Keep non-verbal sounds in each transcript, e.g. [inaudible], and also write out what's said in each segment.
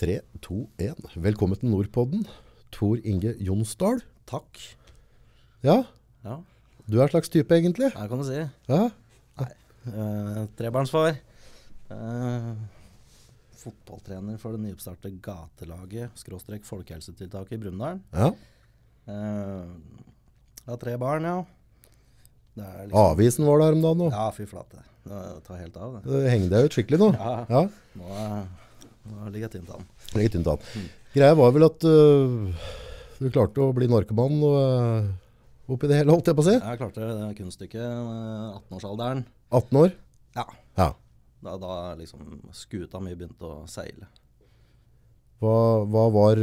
3, 2, 1. Velkommen til Nordpodden. Tor Inge Jonsdal. Takk. Ja, Ja, du er en slags type egentlig. Ja, kan du si. Ja, Uh, trebarnsfar. Uh, fotballtrener for det nyoppstartede gatelaget, skråstrek folkehelsetiltaket i Brumunddal. ja. Uh, har tre barn, ja. Det liksom Avisen var der om dagen nå. Ja, fy flate. Det tar helt av, det. Du henger deg ut skikkelig nå. Ja, Ja, nå, er- nå ligger tynt an. tynt an. Greia var vel at uh, du klarte å bli narkoman og, uh, oppi det hele, holdt jeg på å si. Jeg klarte det kunststykket uh, 18-årsalderen. 18 år. Ja. Ja. Da, da liksom skuta mi begynte å seile. Hva, hva var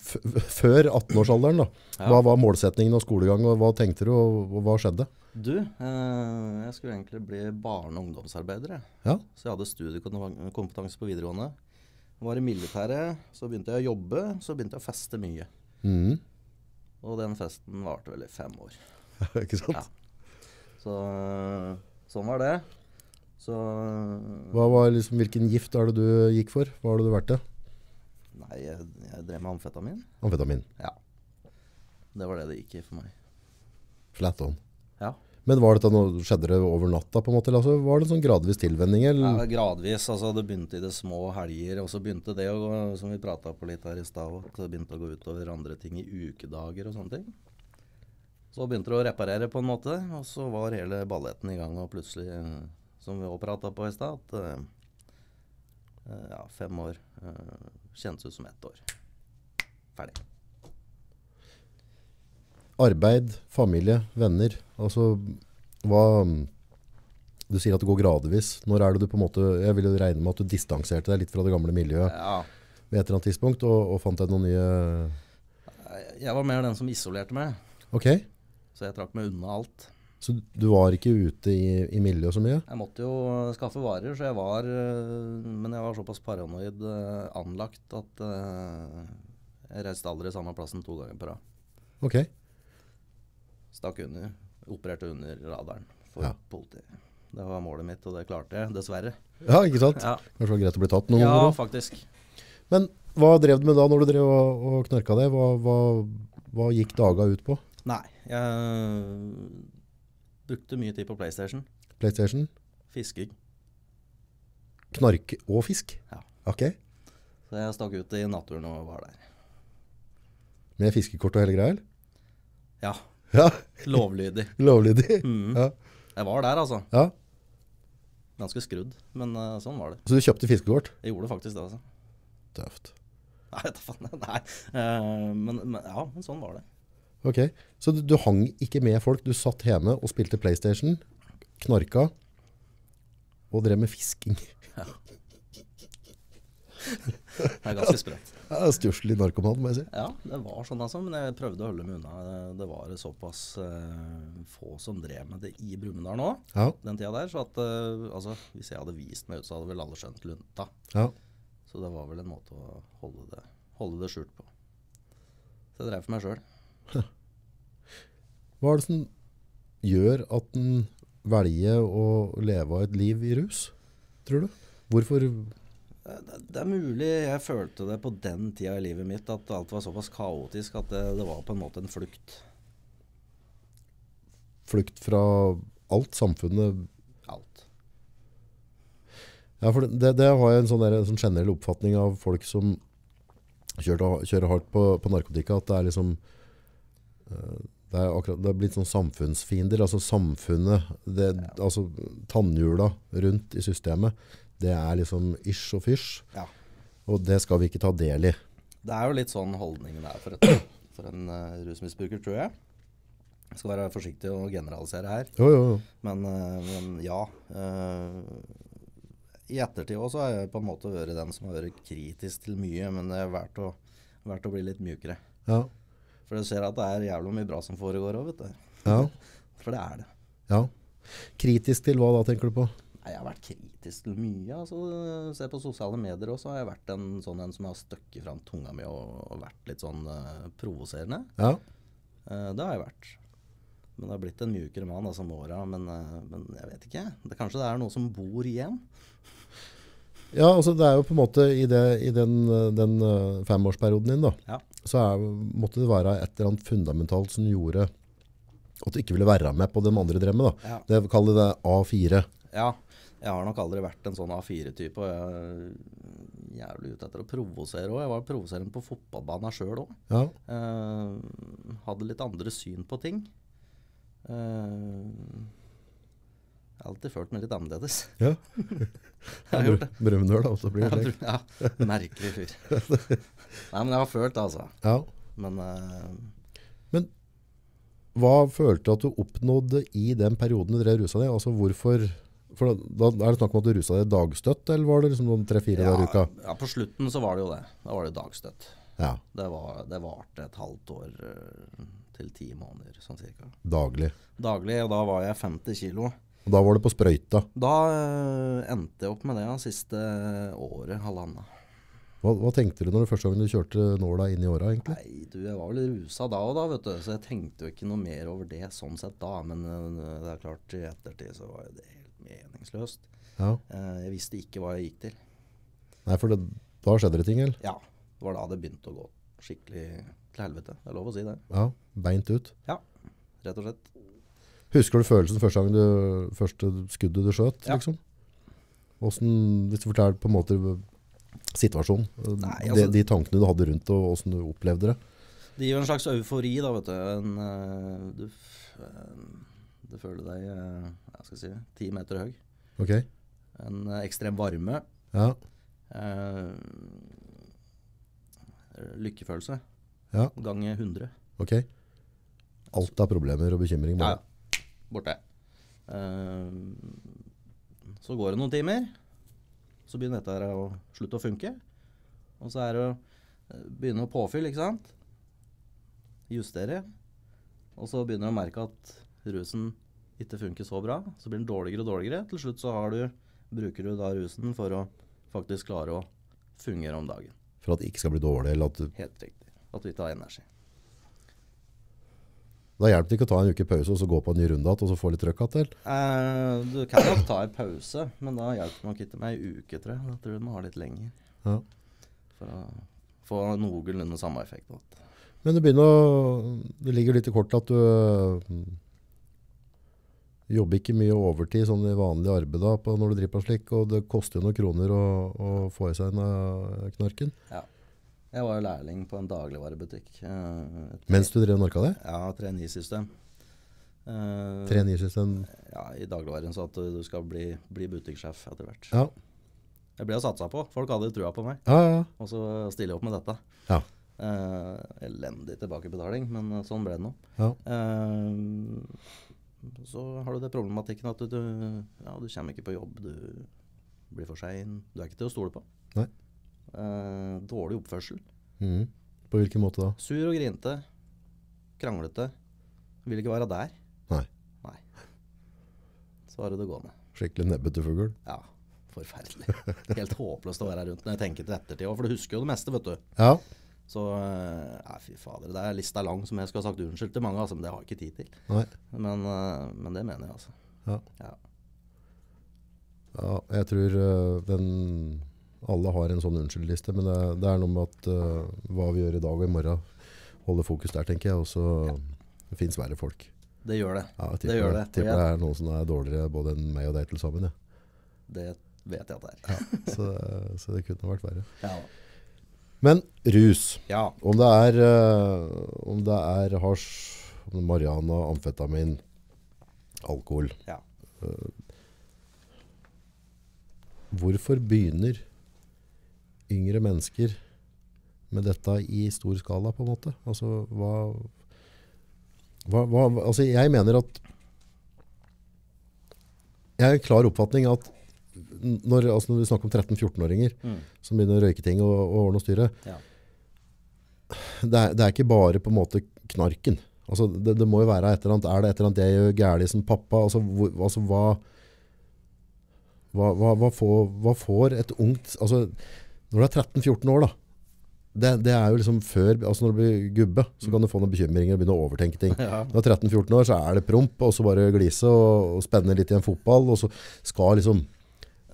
før 18-årsalderen da? Ja. Hva var målsetningen og skolegang, og hva tenkte du, og, og hva skjedde? Du, eh, jeg skulle egentlig bli barne- og ungdomsarbeider. Ja, Så jeg hadde studiekompetanse på videregående. Var i militæret, så begynte jeg å jobbe, så begynte jeg å feste mye. Mm. Og den festen varte vel i fem år. [laughs] ikke sant? Ja. Så sånn var det. Så Hva var liksom, hvilken gift er det du gikk for? Hva har du vært til? Nei, jeg, jeg drev med amfetamin. Amfetamin. Ja. Det var det det gikk i for meg. Flat on. Men var dette noe, skjedde det over natta på en måte? Altså, var det en sånn gradvis tilvenning? Eller? Ja, gradvis. altså Det begynte i det små helger, og så begynte det å som vi prata på litt her i stad, at det begynte å gå utover andre ting i ukedager og sånne ting. Så begynte det å reparere på en måte, og så var hele balletten i gang, og plutselig, eh, som vi også prata på i stad, at eh, eh, ja, fem år kjentes ut som ett år. Ferdig. Arbeid, familie, venner. Altså, hva Du sier at det går gradvis. Når er det du på en måte Jeg vil jo regne med at du distanserte deg litt fra det gamle miljøet Ja, ved et eller annet tidspunkt, og, og fant deg noen nye jeg- var mer den som isolerte meg, Ok. så jeg trakk meg unna alt. Så du var ikke ute i, i miljøet så mye? Jeg måtte jo skaffe varer, så jeg var øh, Men jeg var såpass paranoid øh, anlagt at jeg reiste aldri samme plassen to ganger på rad. Ok. Stakk under. Opererte under radaren for Ja. politiet. Det var målet mitt, og det klarte jeg, dessverre. Ja, ikke sant? Ja, Kanskje det var greit å bli tatt noen ja ganger? også. faktisk. Men hva drev du med da når du drev og, og knarka deg? Hva, hva, hva gikk daga ut på? Nei, jeg brukte mye tid på PlayStation. PlayStation? Fisking. Knark og fisk? Ja. Ok. Så jeg stakk ut i naturen og var der. Med fiskekort og hele greia? Ja, Ja, lovlydig. [laughs] lovlydig. Mm. Ja. Jeg var der, altså. ja. Ganske skrudd, men uh, sånn var det. Så du kjøpte fiskekort? Jeg gjorde faktisk det, altså. Tøft. Nei, [laughs] da faen. Nei. Uh, men, men ja, men sånn var det. Ok, så du, du hang ikke med folk, du satt hjemme og spilte Playstation, knarka, og drev med fisking. Ja. Det er ganske sprøtt. Ja, Stjørselig narkoman, må jeg si. Ja, det var sånn altså, men jeg prøvde å holde meg unna. Det var såpass uh, få som drev med det i Brumunddal nå, Ja, den tida der. Så at uh, altså, hvis jeg hadde vist meg ut, så hadde vel alle skjønt lunta. ja. Så det var vel en måte å holde det, holde det skjult på. Så jeg drev for meg sjøl. [laughs] Hva er det som gjør at en velger å leve av et liv i rus, tror du? Hvorfor? Det, er mulig jeg følte det på den tida i livet mitt at alt var såpass kaotisk at det, det var på en måte en flukt. Flukt fra alt samfunnet Alt. Ja, for det, det har jeg en sånn, der, en sånn generell oppfatning av folk som kjører, kjører hardt på, på narkotika, at det er liksom eh, det er, akkurat, det er blitt sånn samfunnsfiender. Altså samfunnet, det, altså tannhjula rundt i systemet, det er liksom ish og fysj. Ja. Og det skal vi ikke ta del i. Det er jo litt sånn holdningen er for, et, for en uh, rusmisbruker, tror jeg. Jeg skal være forsiktig å generalisere her, Jo, jo, jo. men, uh, men ja. Uh, I ettertid òg har jeg på en måte vært den som har vært kritisk til mye, men det er verdt å, verdt å bli litt mjukere. Ja, For du ser at det er jævlig mye bra som foregår òg, vet du. ja, For det er det. ja. Kritisk til hva da, tenker du på? Nei, jeg har vært kritisk til mye. altså Se på sosiale medier også, har jeg vært en sånn en som har støkket fram tunga mi og, og vært litt sånn uh, provoserende. Ja, Uh, det har jeg vært. Men det har blitt en mjukere mann altså, med åra. Men, uh, men jeg vet ikke. Det, kanskje det er noe som bor igjen? [laughs] Ja, altså det er jo på en måte i, det, i den, den femårsperioden din da, Ja. så er, måtte det være et eller annet fundamentalt som gjorde at du ikke ville være med på den de andre drømmen. Da. Ja. Det kaller det A4. Ja, jeg har nok aldri vært en sånn A4-type, og jeg er jævlig ute etter å provosere òg. Jeg var provoserende på fotballbanen sjøl òg. Ja, Uh, hadde litt andre syn på ting. Uh, jeg har alltid følt meg litt annerledes. ja. [laughs] Jeg har gjort det. Brømnøl da, og så blir det slik. Ja, merkelig fyr. [laughs] Nei, men jeg har følt det, altså. Ja. Men eh, Hva følte du at du oppnådde i den perioden du drev rusa deg? Altså hvorfor, for da, da er det snakk om at du rusa deg dagstøtt, eller var det liksom noen tre-fire ja, dager i uka? ja, på slutten så var det jo det. Da var det dagstøtt. Ja, Det, var, det varte et halvt år eh, til ti måneder, sånn cirka. daglig. Daglig, og da var jeg 50 kilo. Og da var det på sprøyta. Da eh, endte jeg opp med det ja, siste året, halvannet. Hva, hva tenkte du når du første gang du kjørte nåla inn i åra, egentlig? Nei, du, jeg var vel rusa da og da, vet du. Så jeg tenkte jo ikke noe mer over det sånn sett da. Men eh, det er klart, i ettertid så var jo det meningsløst. Ja. Eh, jeg visste ikke hva jeg gikk til. Nei, for det, da skjedde det ting, eller? Ja, det var da det begynte å gå skikkelig til helvete. Det er lov å si det. Ja, beint ut. Ja, rett og slett. Husker du følelsen første gang du, første skuddet du skjøt, Ja. liksom? Hvordan, hvis du forteller på en måte situasjonen, Nei, de, altså- de tankene du hadde rundt det, og hvordan du opplevde det. Det gir jo en slags eufori, da, vet du. En, eh, du, eh, føler deg jeg hva skal jeg si, ti meter høy. Ok? En eh, ekstrem varme. Ja, Eh, lykkefølelse. ja, Ganger 100. ok. Alt av problemer og bekymring bare. ja. Borte. Eh, så går det noen timer. Så begynner dette her å slutte å funke. Og så er det å eh, begynne å påfylle, ikke sant? Justere. Og så begynner du å merke at rusen ikke funker så bra. Så blir den dårligere og dårligere. Til slutt så har du, bruker du da rusen for å faktisk klare å fungere om dagen. For at det ikke skal bli dårlig, eller at du, Helt riktig. At du ikke har energi. da hjelper det ikke å ta en uke pause og så gå på en ny runde igjen, og så få litt trøkk igjen. Eh, du kan nok ta en pause, men da hjelper det nok ikke med ei uke, tror jeg. Da tror jeg du må ha litt lenger Ja. for å få noenlunde samme effekt. Men det begynner å, det ligger litt i kortet at du jobber ikke mye overtid sånn i vanlig arbeid da, på, når du driver på slik, og det koster jo noen kroner å, å få i seg en knarken. Ja. Jeg var jo lærling på en dagligvarebutikk. Uh, Mens du drev narka det? Ja, 3-9-system. Eh, Tre nysystem. ja, I dagligvaren så at du skal bli, bli butikksjef etter hvert. Ja. Jeg ble satsa på. Folk hadde trua på meg. Ja, ja. Og så stiller jeg opp med dette. Ja. Uh, elendig tilbakebetaling, men eh, sånn ble det nå. Ja. Eh, så har du det problematikken at du, du, ja, du kommer ikke på jobb, du blir for sein. Du er ikke til å stole på. Nei. Eh, dårlig oppførsel. Mm. På hvilken måte da? Sur og grinte. Kranglete. Vil ikke være der. Nei. Nei. Så har du det gående. Skikkelig nebbete fugl. Ja, forferdelig. Helt håpløst å være rundt når jeg tenker til ettertid òg, for du husker jo det meste, vet du. Ja. Så eh, fy fader. Det er lista lang som jeg skulle ha sagt unnskyld til mange, altså, men det har jeg ikke tid til. Men, eh, men det mener jeg, altså. Ja. Ja. Ja, jeg tror øh, den alle har en sånn unnskyldliste, men det, det er noe med at uh, hva vi gjør i dag og i morgen, holder fokus der, tenker jeg. Og så ja. finnes verre folk. Det gjør det. Ja, jeg Det gjør det, tipper det er noen som er dårligere både enn meg og deg til sammen. Ja. Det vet jeg at det er. Ja, så, så det kunne vært verre. Ja. Men rus, ja. om det er, uh, om det er hasj, marihuana, amfetamin, alkohol. Ja. uh, hvorfor begynner yngre mennesker med dette i stor skala, på en måte? Altså, hva, hva, hva Altså, jeg mener at Jeg har en klar oppfatning at når, altså når vi snakker om 13-14-åringer Mm. som begynner å røyke ting og, og ordne og styre, Ja. det, er, det er ikke bare på en måte knarken. Altså, det, det må jo være et eller annet, er det et eller annet jeg gjør gærlig som pappa? Altså, hvor, altså hva, hva, hva, hva, får, hva får et ungt altså, Når du er 13-14 år, da. Det, det er jo liksom før altså Når du blir gubbe, så kan du få noen bekymringer og begynne å overtenke ting. [laughs] Ja. Når du er 13-14 år, så er det promp, og så bare glise og, og spenne litt i en fotball. Og så skal liksom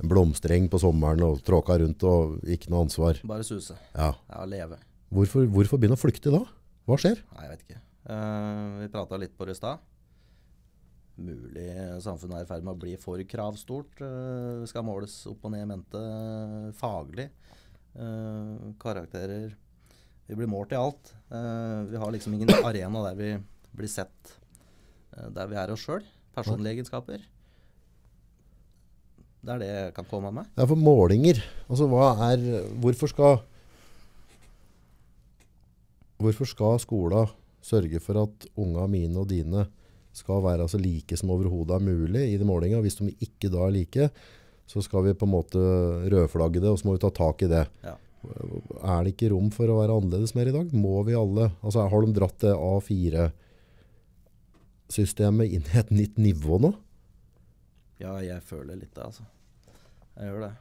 blomstereng på sommeren og tråka rundt og ikke noe ansvar. Bare suse. Ja. Ja, leve. Hvorfor, hvorfor begynne å flykte da? Hva skjer? Nei, jeg vet ikke. Uh, vi prata litt på det i stad. Mulig samfunnet er i ferd med å bli for kravstort. Uh, skal måles opp og ned i mente eh, faglig. Uh, karakterer Vi blir målt i alt. Uh, vi har liksom ingen arena der vi blir sett uh, der vi er oss sjøl. Personlige egenskaper. Det er det jeg kan komme med. Det er for målinger. Altså, hva er Hvorfor skal Hvorfor skal skolen sørge for at unga mine og dine skal være så like som overhodet er mulig i de målinga? Hvis de ikke da er like, så skal vi på en måte rødflagge det, og så må vi ta tak i det. Ja. Er det ikke rom for å være annerledes mer i dag? Må vi alle altså Har de dratt det A4-systemet inn i et nytt nivå nå? Ja, jeg føler litt det, altså. Jeg gjør det.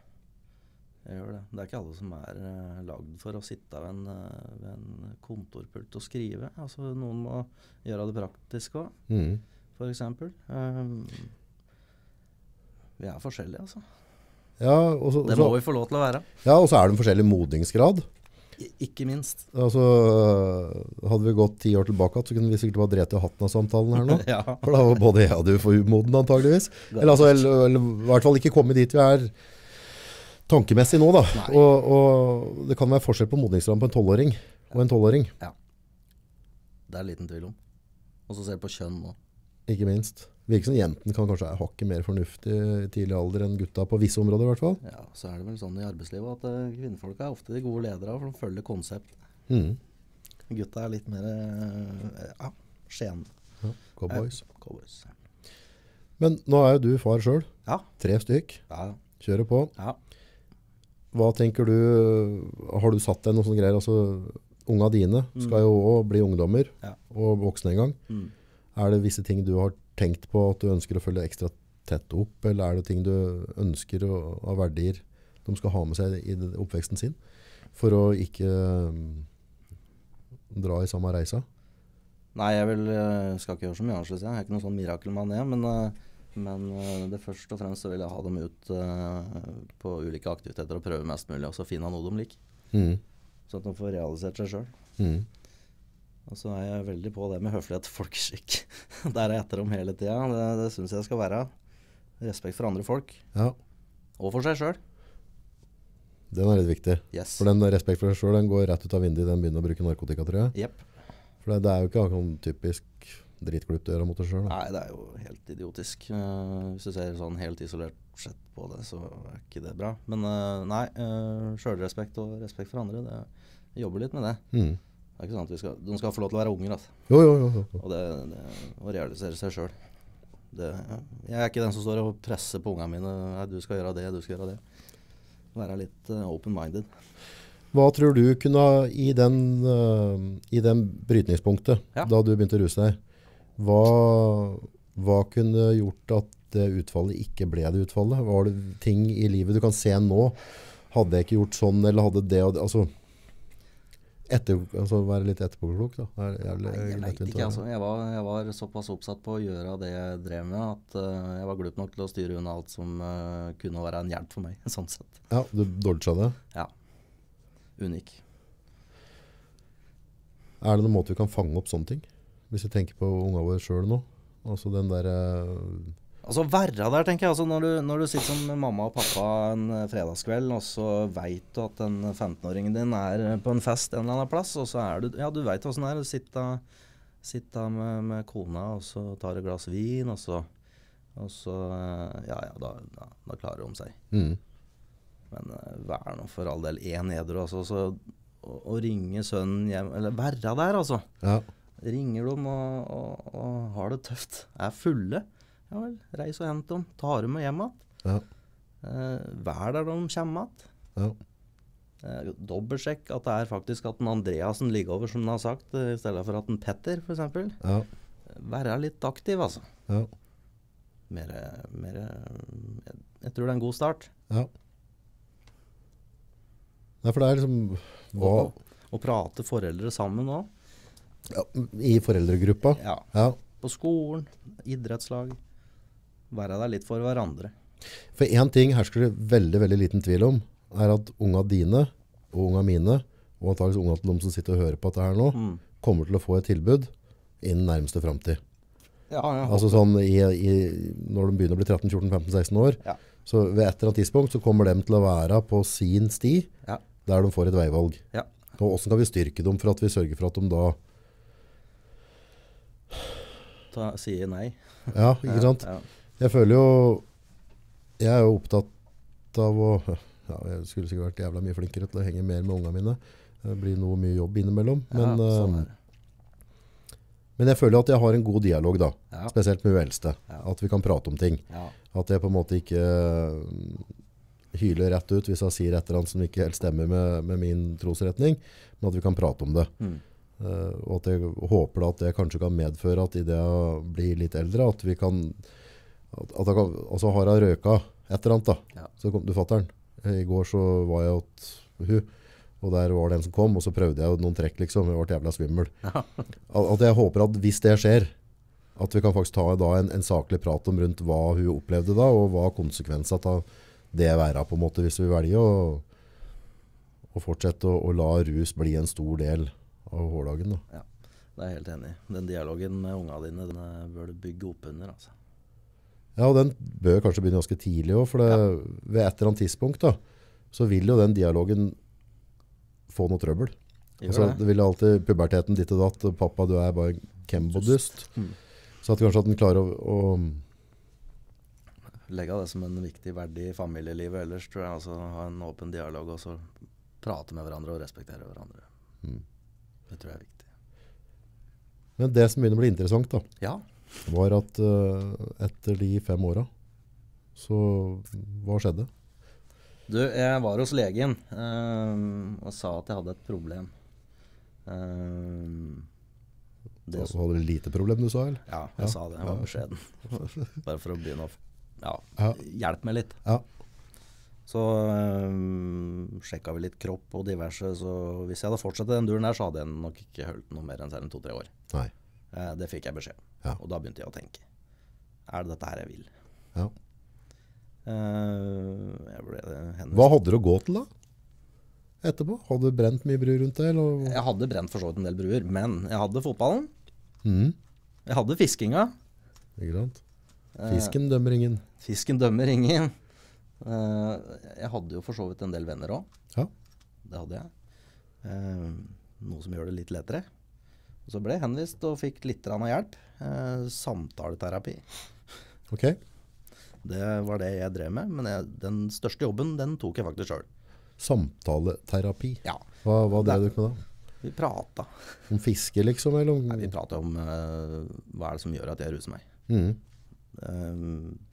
Jeg gjør det. Det er ikke alle som er uh, lagd for å sitte ved en, uh, ved en kontorpult og skrive. Altså, noen må gjøre det praktisk òg, Mm. f.eks. Um, vi er forskjellige, altså. Ja, også, også, Det må vi få lov til å være. ja, og så er det en forskjellig modningsgrad. Ikke minst. Altså, hadde vi gått ti år tilbake, så kunne vi sikkert bare drept i hatten av samtalen her nå. [laughs] ja. For da var både jeg og du for umoden antageligvis. Eller, altså, eller, eller i hvert fall ikke komme dit vi er tankemessig nå da. Og, og det kan være forskjell på modningsgraden på en 12-åring og en tolvåring. Ja. Det er liten tvil om. Og så ser du på kjønn nå. ikke minst. Virker som jenten kan kanskje er hakket mer fornuftig i tidlig alder enn gutta på visse områder i hvert fall. Ja, Så er det vel sånn i arbeidslivet at uh, kvinnfolk er ofte de gode ledere, for de følger konsept. Mm. Gutta er litt mer uh, ja, Skien. Ja, cowboys. Cowboys. Men nå er jo du far selv. Ja. Tre stykk. Ja, Kjører på. ja. Hva tenker du, har du satt deg noen sånne greier? Altså, unga dine skal jo også bli ungdommer Ja. og voksne en gang. Mm. Er det visse ting du har tenkt på at du ønsker å følge ekstra tett opp, eller er det ting du ønsker av verdier de skal ha med seg i oppveksten sin, for å ikke um, dra i samme reisa? Nei, jeg vil, eh, skal ikke gjøre så mye annerledes. Jeg er ikke noen sånn mirakelmann, jeg. Men, eh, men eh, det først og fremst så vil jeg ha dem ut på ulike aktiviteter og prøve mest mulig, og så finne noe de liker. Mm. Sånn at de får realisert seg sjøl. Mm. Og så er jeg veldig på det med høflighet og folkeskikk. [laughs] Der er jeg etter dem hele tida. Det, det syns jeg skal være. Respekt for andre folk, Ja, og for seg sjøl. den er litt viktig. Yes. For den respekt for seg den går rett ut av vinduet i den begynner å bruke narkotika, tror jeg. Yep. For det, det er jo ikke akkurat sånn typisk dritklubb å gjøre mot deg selv. Nei, det er jo helt idiotisk. Uh, hvis du ser sånn helt isolert sett på det, så er ikke det bra. Men uh, nei, uh, sjølrespekt og respekt for andre, det, jeg jobber litt med det. Mm. Det er ikke sånn at vi skal, De skal få lov til å være unger, altså. Jo, jo, jo. jo. Og det, det å realisere seg sjøl. Jeg er ikke den som står og presser på ungene mine. Nei, du skal gjøre det, du skal gjøre det. Være litt uh, open-minded. Hva tror du kunne ha i den, øh, i den brytningspunktet, Ja. da du begynte å ruse deg, hva, hva kunne gjort at det utfallet ikke ble det utfallet? Var det ting i livet du kan se nå? Hadde jeg ikke gjort sånn, eller hadde det og det altså, etter, altså Være litt etterpåklok, da. Det er jævlig Nei, jeg veit ikke, altså. Jeg var, jeg var såpass oppsatt på å gjøre det jeg drev med, at uh, jeg var glup nok til å styre unna alt som uh, kunne være en hjelp for meg. [laughs] sånn sett. Ja, du dodga det. Ja. Unik. Er det noen måte vi kan fange opp sånne ting? Hvis vi tenker på unga våre sjøl nå. Altså den der øh, Altså være der, tenker jeg. Altså, når, du, når du sitter som mamma og pappa en eh, fredagskveld, og så veit du at den 15-åringen din er eh, på en fest en eller annen plass, og så er du Ja, du veit åssen det er. Du sitter, sitter med, med kona, og så tar et glass vin, og så Og så eh, Ja ja, da, da, da klarer de seg. mm. Men vær nå for all del én edru, altså. Så å, å ringe sønnen hjem Eller være der, altså. Ja. Ringer dem og, og, og har det tøft. Er fulle. Ja vel, reis og hent dem. Ta dem med hjem igjen. Ja. Eh, vær der de kommer igjen. Ja. Eh, Dobbeltsjekk at det er faktisk at en Andreassen ligger over, som han har sagt, eh, i stedet for at en Petter, f.eks. Ja. Være litt aktiv, altså. Ja. Mer, mer jeg, jeg tror det er en god start. ja. Nei, for det er liksom hva, Og, og prate foreldre sammen òg. ja, I foreldregruppa. Ja. Ja. På skolen, idrettslag. Være der litt for hverandre. For én ting hersker det veldig veldig liten tvil om, er at unga dine og unga mine, og antakeligvis unga til de som sitter og hører på dette her nå, Mm. kommer til å få et tilbud innen nærmeste framtid. Ja, ja. Altså sånn i, i, når de begynner å bli 13-14-15-16 år, Ja. så ved et eller annet tidspunkt så kommer de til å være på sin sti, Ja. der de får et veivalg. Ja. Og hvordan kan vi styrke dem for at vi sørger for at de da, Ta, sier nei. ja, ikke [laughs] sant? Jeg føler jo, jeg er jo opptatt av å, [laughs] ja, jeg skulle sikkert vært jævla mye flinkere til å henge mer med unga mine. Det blir noe mye jobb innimellom. Men, ja, sånn eh, er det. men jeg føler at jeg har en god dialog da, Ja. spesielt med hun eldste. Ja. At vi kan prate om ting. Ja. At jeg på en måte ikke mm, hyler rett ut hvis jeg sier et eller annet som ikke helt stemmer med, med min trosretning, men at vi kan prate om det. Mm. Uh, og at jeg håper da at det kanskje kan medføre at idet jeg blir litt eldre, at vi kan at, at kan, Og så har jeg røka et eller annet, da. Ja. Så kom du fatter'n. I går så var jeg hos hun, og der var det en som kom, og så prøvde jeg noen trekk, liksom. Jeg ble jævla svimmel. Ja. [laughs] At at jeg håper at hvis det skjer, at vi kan faktisk ta da en, en saklig prat om rundt hva hun opplevde da, og hva konsekvensene av det være på en måte, hvis vi velger å, å fortsette å, å la rus bli en stor del av hverdagen. Da. Det er jeg helt enig i. Den dialogen med unga dine den bør du bygge opp under. Altså. Ja, og den bør kanskje begynne ganske tidlig òg, for det, ved et eller annet tidspunkt da, så vil jo den dialogen få noe trøbbel. Altså, det? det vil alltid puberteten ditt og datt, 'pappa, du er bare Kembo-dust'. Mm. Så at kanskje at den klarer å, å Legge det som en viktig verdi i familielivet ellers, tror jeg. Altså ha en åpen dialog og så prate med hverandre og respektere hverandre. Mm. Det tror jeg er viktig. Men det som begynner å bli interessant, da, Ja. Var at eh, etter de fem åra, så hva skjedde? Du, jeg var hos legen ehm, og sa at jeg hadde et problem. Ehm, det, Så hadde du lite problem, du sa, eller? ja, jeg Ja. sa det. Jeg var beskjeden. [laughs] Bare for å begynne å ja, Ja. hjelpe meg litt. Ja. Så um, sjekka vi litt kropp og diverse. Så hvis jeg hadde fortsatt den duren der, så hadde jeg nok ikke holdt noe mer enn to-tre år. Nei. Eh, det fikk jeg beskjed om. Ja. Og da begynte jeg å tenke. Er det dette her jeg vil? Ja. Uh, jeg ble Hva hadde du å gå til, da? Etterpå? Hadde du brent mye bruer rundt det? Eller? Jeg hadde brent for så vidt en del bruer, men jeg hadde fotballen. Mm. Jeg hadde fiskinga. Ikke sant? Eh, Fisken dømmer ingen. Fisken dømmer ingen. Eh, jeg hadde jo for så vidt en del venner òg. Ja. Det hadde jeg. Eh, noe som gjør det litt lettere. Så ble jeg henvist og fikk litt av hjelp. Eh, samtaleterapi. Ok. Det var det jeg drev med, men jeg, den største jobben den tok jeg faktisk sjøl. Samtaleterapi. Ja, Hva, hva drev du med da? vi prata. Om fiske, liksom? Eller om... Nei, vi prata om eh, hva er det som gjør at jeg ruser meg. Mm. Eh,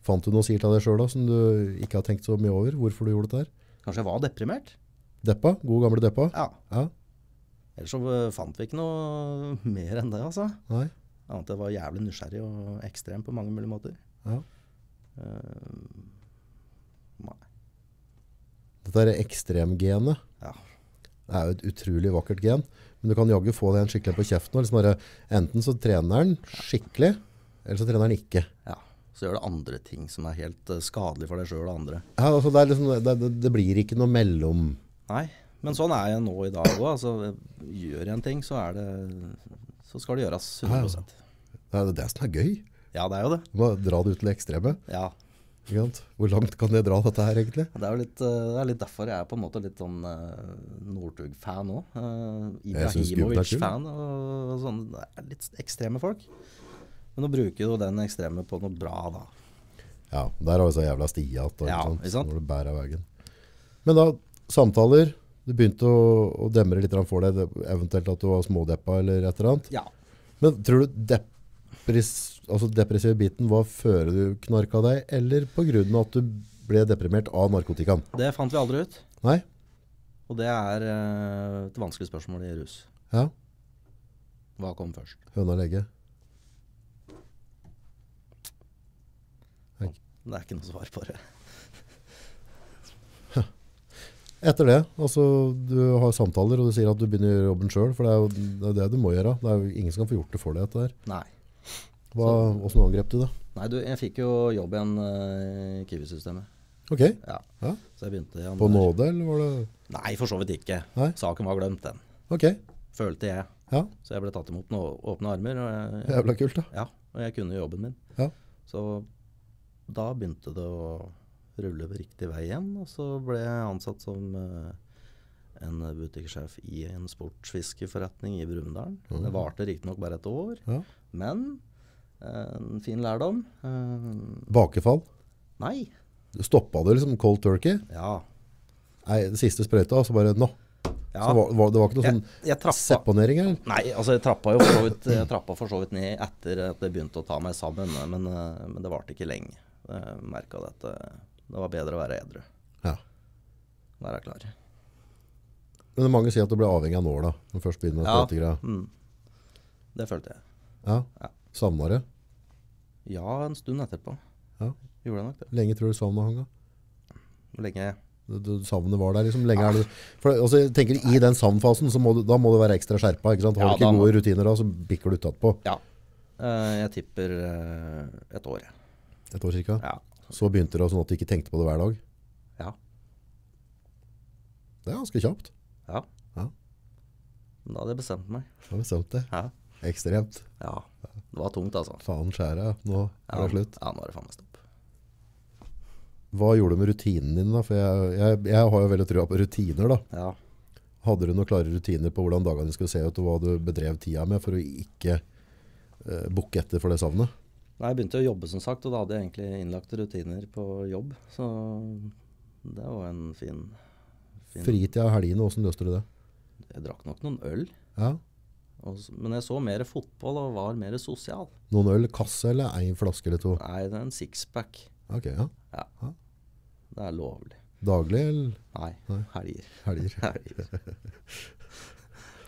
Fant du noe sier til deg sjøl som du ikke har tenkt så mye over? Hvorfor du gjorde det der? kanskje jeg var deprimert? Deppa? God gamle Deppa? Ja. Ja? Ellers så eh, fant vi ikke noe [laughs] mer enn det, altså. Nei? Annet enn jeg var jævlig nysgjerrig og ekstrem på mange mulige måter. Ja. Uh, nei. Dette er ekstremgenet. Ja. Det er jo et utrolig vakkert gen. Men du kan jaggu få det en skikkelig på kjeften. Liksom enten så trener den skikkelig, eller så trener den ikke. ja. Så gjør det andre ting som er helt eh, skadelig for deg sjøl og andre. Ja, altså det, liksom, det, det, det blir ikke noe mellom Nei, men sånn er jeg nå i dag òg. Altså, gjør jeg en ting, så er det Så skal det gjøres 100% Det er det som er gøy. Ja, det er jo det. Du må dra det ut til det ekstreme. Ja. Hvor langt kan det dra dette her, egentlig? Det er jo litt, eh, det er litt derfor jeg er på en måte litt sånn uh, Northug-fan òg. Kul. Ibrahimovic-fan og sånn. Det er litt ekstreme folk. Men nå bruker jo den ekstreme på noe bra, da. Ja, der har vi så jævla stia igjen. Ja. Når du bærer av veien. Men da, samtaler. Du begynte å, å demre litt for deg, eventuelt at du var smådeppa eller et eller annet. Ja. Men tror du depris, altså depressive biten var før du knarka deg, eller av at du ble deprimert av narkotikaen? Det fant vi aldri ut. Nei? Og det er eh, et vanskelig spørsmål i rus. Ja, Hva kom først? høna legge. Det er ikke noe svar på det. Etter det, altså du har samtaler og du sier at du begynner jobben sjøl, for det er jo det, er det du må gjøre. Det er jo ingen som kan få gjort det for deg. etter her. Nei. Hva, Hvordan angrep du det? Nei, du, jeg fikk jo jobb igjen uh, i Kiwi-systemet. Ok. Ja. Ja. Så jeg begynte igjen. På nåde, eller var det Nei, for så vidt ikke. Nei? Saken var glemt, den. Ok. Følte jeg. Ja. Så jeg ble tatt imot med åpne armer. Og jeg, Jævla kult, da. ja, og jeg kunne jobben min. Ja. Så da begynte det å rulle på riktig vei igjen. Og så ble jeg ansatt som eh, en butikksjef i en sportsfiskeforretning i Brumunddal. Mm. Det varte riktignok bare et år, Ja. men eh, en fin lærdom. Eh, Bakefall. nei. Du stoppa det liksom cold turkey? Ja. Nei, det siste sprøyta, og så bare nå. ja. Så var, var, det var ikke noe jeg, sånn jeg trappa sepponering? eller? Nei, altså jeg trappa jo for så vidt, jeg trappa for så vidt ned etter at jeg begynte å ta meg sammen, men, men det varte ikke lenge. Jeg merka at det, var bedre å være edru. Ja. Være klar. Men mange sier at du ble avhengig av nåla når du først begynner med Ja. sprøytegreia. Mm. Det følte jeg. Ja. Ja. Savna det? Ja, en stund etterpå. Ja. Gjorde jeg nok det. Lenge tror du savna han, da? Lenge Du- du- Savnet var der, liksom. Lenge er det For altså, jeg tenker I den savnfasen så må du, da må du være ekstra skjerpa. Ikke sant? Har Ja, du ikke gode må- rutiner da, så bikker du utatpå. Ja. Uh, jeg tipper uh, et år. Et år cirka. Ja. Så begynte det sånn at du ikke tenkte på det hver dag. Ja. Det er ganske kjapt. ja. Ja. Da hadde jeg bestemt meg. Du har bestemt det. Ja. Ekstremt. ja. Det var tungt, altså. Faen skjære. Nå er det slutt. Ja, nå er det faen meg stopp. Hva gjorde du med rutinen din, da? For jeg, jeg, jeg har jo veldig trua på rutiner, da. Ja. Hadde du noen klare rutiner på hvordan dagene skulle se ut, og hva du bedrev tida med for å ikke eh, bukke etter for det savnet? Nei, jeg begynte å jobbe, som sagt, og da hadde jeg egentlig innlagte rutiner på jobb. Så det var en fin, fin Fritida og helgene, åssen løste du det? Jeg drakk nok noen øl, Ja. og, men jeg så mer fotball og var mer sosial. Noen øl, kasse eller én flaske eller to? Nei, det er en sixpack. Ok, ja. Det er lovlig. Daglig eller Nei, Nei. helger. helger? [laughs] Helger.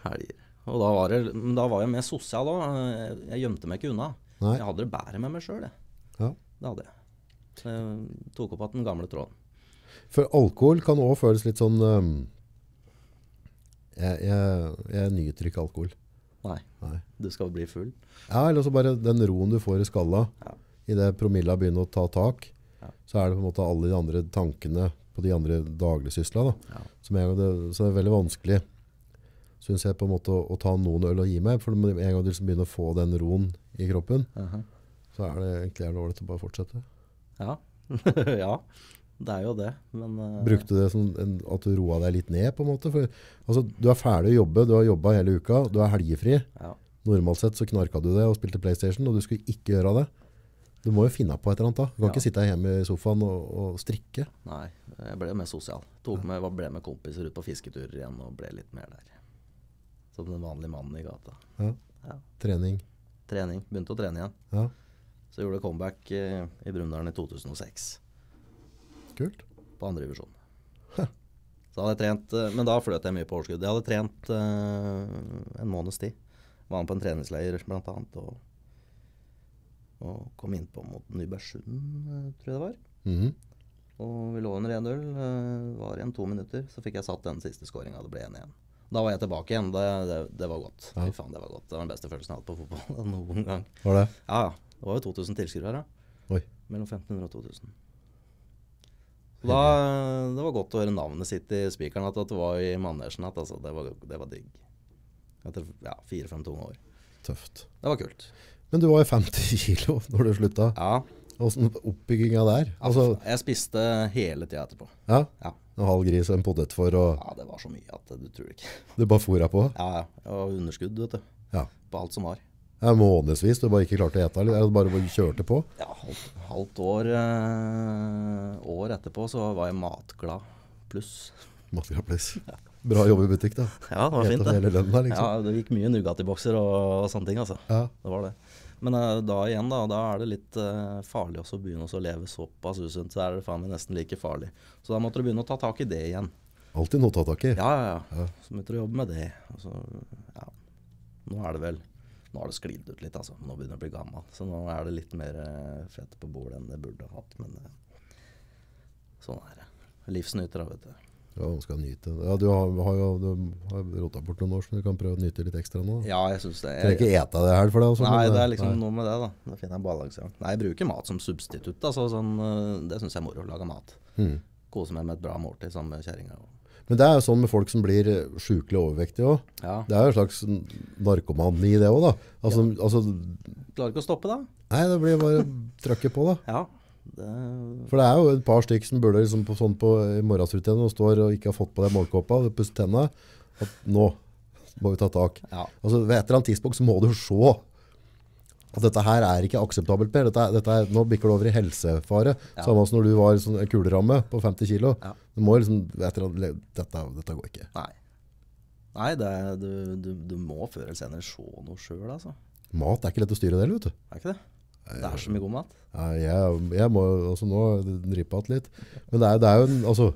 helger. Og da var, jeg, da var jeg mer sosial òg. Jeg gjemte meg ikke unna. Nei. Jeg hadde det bedre med meg sjøl, jeg. Ja. Det hadde jeg. Så jeg tok opp igjen den gamle tråden. For alkohol kan òg føles litt sånn um, jeg, jeg, jeg nyter ikke alkohol. Nei, Nei. du skal bli full. Ja, eller så bare den roen du får i skalla Ja. idet promilla begynner å ta tak, Ja. så er det på en måte alle de andre tankene på de andre dagligsysla. da. Ja. Som jeg, det, så det er veldig vanskelig, syns jeg, på en måte å, å ta noen øl og gi meg. For en gang du liksom begynner å få den roen i kroppen, Aha. så er det egentlig jævlig ålreit å bare fortsette. Ja. [laughs] ja, det er jo det. Men uh... Brukte det som en, at du roa deg litt ned, på en måte? For altså, du er ferdig å jobbe, du har jobba hele uka, du er helgefri. ja. Normalt sett så knarka du det og spilte PlayStation, og du skulle ikke gjøre det. Du må jo finne på et eller annet da. Du kan Ja. ikke sitte hjemme i sofaen og, og strikke. Nei, jeg ble mer sosial. Tok med, ble med kompiser ut på fisketurer igjen og ble litt mer der. Som den vanlige mannen i gata. Ja. Ja. Trening. Trening. Begynte å trene igjen. Ja, Så jeg gjorde comeback eh, i Brumunddal i 2006. kult. På andre divisjon. Så hadde jeg trent, eh, Men da fløt jeg mye på overskudd. Jeg hadde trent uh, en måneds tid. Var med på en treningsleir blant annet. Og, og kom innpå mot Nybergsund, tror jeg det var. Mhm. Og vi lå under 1-0. Uh, var igjen to minutter. Så fikk jeg satt den siste skåringa. Det ble 1-1. Da var jeg tilbake igjen. Det, det, det var godt. Ja. Fy faen, det var godt. Det var den beste følelsen jeg har hatt på fotball [laughs] noen gang. Var det? Ja, ja. Det var jo 2000 tilskuere her. Mellom 1500 og 2000. Da, det var godt å høre navnet sitt i spikeren, at, at det var i manesjen. At, altså, det, var, det var digg. Etter ja, fire-fem tunge år. Tøft. Det var kult. Men du var jo 50 [laughs] kilo når du slutta. Ja. Åssen oppbygginga der? Altså, jeg spiste hele tida etterpå. ja, Ja. En halv gris og en potet for, og ja, det var så mye at du tror [laughs] det ikke. du bare fôra på? Ja, ja. Og underskudd, vet du. Ja. På alt som var. Ja, Månedsvis du bare ikke klarte å ete? Eller du bare kjørte på? Ja, halvt, halvt år, eh, år etterpå så var jeg matglad pluss. Matglad pluss [laughs] Bra jobb i butikk, da. Ja, det var fint, det. hele lønna, Ja, liksom. det gikk mye Nugatti-bokser og, og sånne ting, altså. Ja. Det var det. Men eh, da igjen, da, da er det litt uh, farlig også å begynne å leve såpass usunt. Så er det faen meg nesten like farlig. Så da måtte du begynne å ta tak i det igjen. Alltid noe å ta tak i. Ja, ja, Ja. Så begynte du å jobbe med det. Så, ja. Nå er det vel Nå har det sklidd ut litt, altså. Nå begynner jeg å bli gammel. Så nå er det litt mer uh, fett på bordet enn det burde hatt. Men uh, sånn er det. Livsnyter, da, vet du. Ja, man skal nyte. Ja, du har, har jo du har rota bort noen år, så du kan prøve å nyte litt ekstra nå. Ja, jeg synes det. Trenger ikke ete det her for deg. Også, Nei, det er liksom nei. noe med det, da. Da finner jeg balanse. Nei, jeg bruker mat som substitutt. Altså, sånn, øh, det syns jeg er moro. å Lage mat. Mm. Kose meg med et bra måltid sammen med kjerringa. Men det er jo sånn med folk som blir eh, sjukelig overvektige òg. Ja. Det er jo en slags narkomani, i det òg, da. Altså, altså, Klarer ikke å stoppe, da. nei, det blir bare å trykke på, da. Ja. Det, For det er jo et par stykk som burde liksom på, sånn på morgensrutinen og står og ikke har fått på deg målkåpa, og pusset tenna. At nå må vi ta tak. ja. Altså, ved et eller annet tidspunkt så må du se at dette her er ikke akseptabelt mer. Dette, dette er, nå bikker det over i helsefare. Ja. Samme som når du var sånn kuleramme på 50 kilo. Ja. Du må liksom, ved et eller annet, le- dette, dette går ikke. Nei. Nei, det er, du, du, du må før eller senere se noe sjøl, altså. Mat er ikke lett å styre det, vet du. Er ikke det? Det er så mye god mat. Nei, jeg, jeg må, altså nå drippe igjen litt. Men det er, det er jo en, altså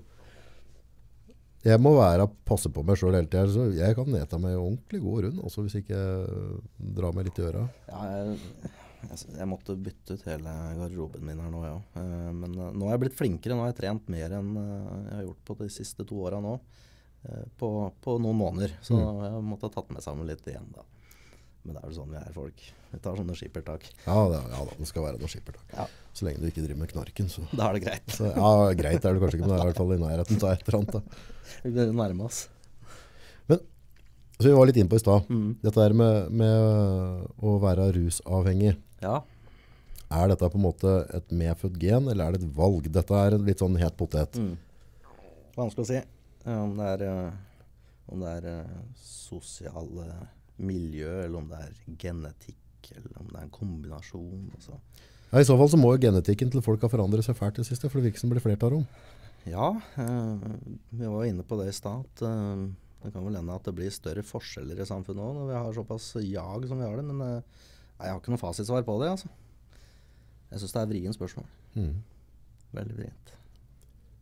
Jeg må være passe på meg sjøl hele tida. Så jeg kan ete meg ordentlig god rund også hvis ikke jeg drar meg litt i øra. Ja, jeg, jeg, måtte bytte ut hele garderoben min her nå, ja. Eh, Men eh, nå har jeg blitt flinkere. Nå har jeg trent mer enn eh, jeg har gjort på de siste to åra nå. På, på noen måneder. Så jeg måtte ha tatt meg sammen litt igjen, da. Men det er jo sånn vi er folk. Vi tar sånne skippertak. Ja, det, ja da, det skal være noe skippertak. Ja, Så lenge du ikke driver med knarken, så, da er det greit. så Ja, greit er det kanskje ikke, men det er i hvert fall i nærheten av et eller annet. Da. [laughs] Vi begynner å nærme oss. Så vi var litt inne på i stad. Mm. Dette her med, med å være rusavhengig. Ja. Er dette på en måte et medfødt gen, eller er det et valg? Dette er en litt sånn het potet. Mm. Vanskelig å si eh, om det er, eh, om det er eh, sosiale miljø, eller om det er genetikk, eller om det er en kombinasjon. Altså. Ja, I så fall så må jo genetikken til folk ha forandret seg fælt i det siste, for det virker som det blir flertall om. Ja, eh, vi var inne på det i stad. eh, Det kan vel hende at det blir større forskjeller i samfunnet òg, når vi har såpass jag som vi har det. Men eh, jeg har ikke noe fasitsvar på det. altså. Jeg syns det er vrient spørsmål. Mm. Veldig vrient.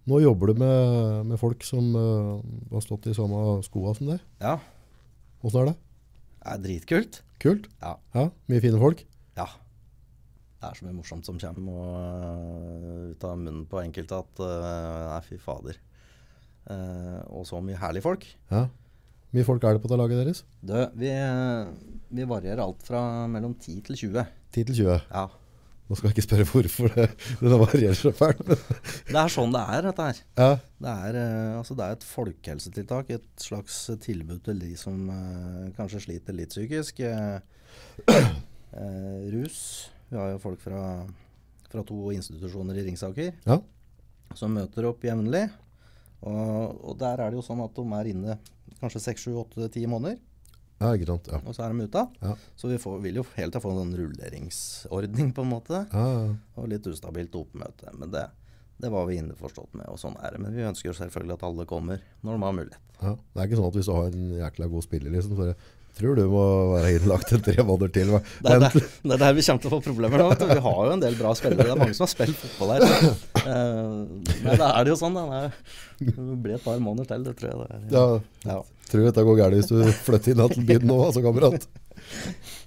Nå jobber du med, med folk som uh, har stått i samme skoa som deg. Ja, Åssen er det? Det er dritkult. Kult? Ja. Ja, Mye fine folk? Ja. Det er så mye morsomt som kommer og, øh, ut av munnen på enkelte at øh, Nei, fy fader. Uh, og så mye herlige folk. Ja. Mye folk er det på det laget deres? Du, vi, vi varierer alt fra mellom 10 til 20. 10 til 20. Ja. Nå skal jeg ikke spørre hvorfor det, det varierer så fælt. Det er sånn det er, dette her. ja. Det er, øh, altså, det er et folkehelsetiltak. Et slags tilbud til de som øh, kanskje sliter litt psykisk. Eh, eh, rus. Vi har jo folk fra, fra to institusjoner i Ringsaker. ja. som møter opp jevnlig. Og, og der er det jo sånn at de er inne kanskje seks, sju, åtte, ti måneder, Ja, ikke sant. Ja. og så er de ute. Ja. Så vi får, vil jo hele tida få en sånn rulleringsordning, på en måte. Ja, ja. Og litt ustabilt oppmøte. Men det, det var vi innforstått med, og sånn er det. Men vi ønsker selvfølgelig at alle kommer når de har mulighet. ja. Det er ikke sånn at hvis du har en jækla god spiller, liksom, så Tror du må være innlagt tre måneder til. Det er, der, det er der vi kommer til å få problemer nå. Vi har jo en del bra spillere. Det er mange som har spilt fotball her. Eh, men da er det jo sånn. Det blir et par måneder til, det tror jeg. Det Ja, ja. Tror dette går galt hvis du flytter inn til byen nå, altså, kamerat.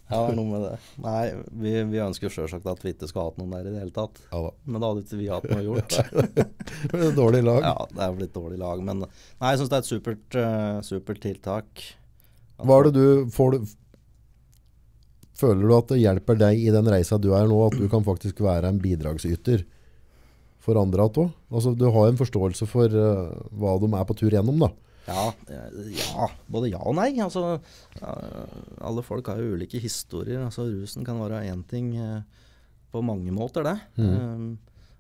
Ja, det er noe med det. Nei, vi, vi ønsker jo sjølsagt at vi ikke skulle hatt noen der i det hele tatt. Ja da. Men da hadde ikke vi hatt noe [laughs] gjort. Det er et dårlig lag. Ja, det er blitt dårlig lag. Men nei, jeg syns det er et supert, uh, supert tiltak. At Hva er det du får du, Føler du at det hjelper deg i den reisa du er nå, at du kan faktisk være en bidragsyter for andre at også? Altså, du har en forståelse for uh, hva de er på tur gjennom, da. Ja, eh, ja, både ja og nei. Altså, eh, alle folk har jo ulike historier. Altså, rusen kan være én ting eh, på mange måter, det. Mm.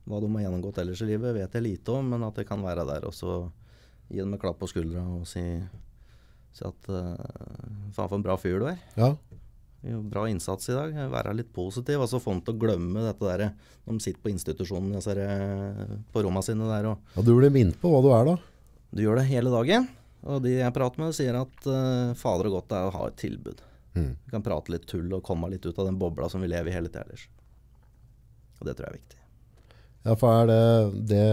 hva de har gjennomgått ellers i livet, vet jeg lite om, men at det kan være der. Og så gi dem en klapp på skuldra og si, si at faen for en bra fyr du er. Ja, Bra innsats i dag. Være litt positiv. altså Få dem til å glemme dette der de sitter på institusjonen på rommene sine der. og ja Du blir minnet på hva du er, da. Du gjør det hele dagen. Og de jeg prater med, sier at uh, fader og godt er å ha et tilbud. Mm. Vi kan prate litt tull og komme litt ut av den bobla som vi lever i hele tida ellers. Og det tror jeg er viktig. Ja, for er det, det